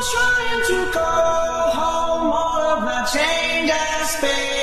trying to call home, all of my chained ass baby.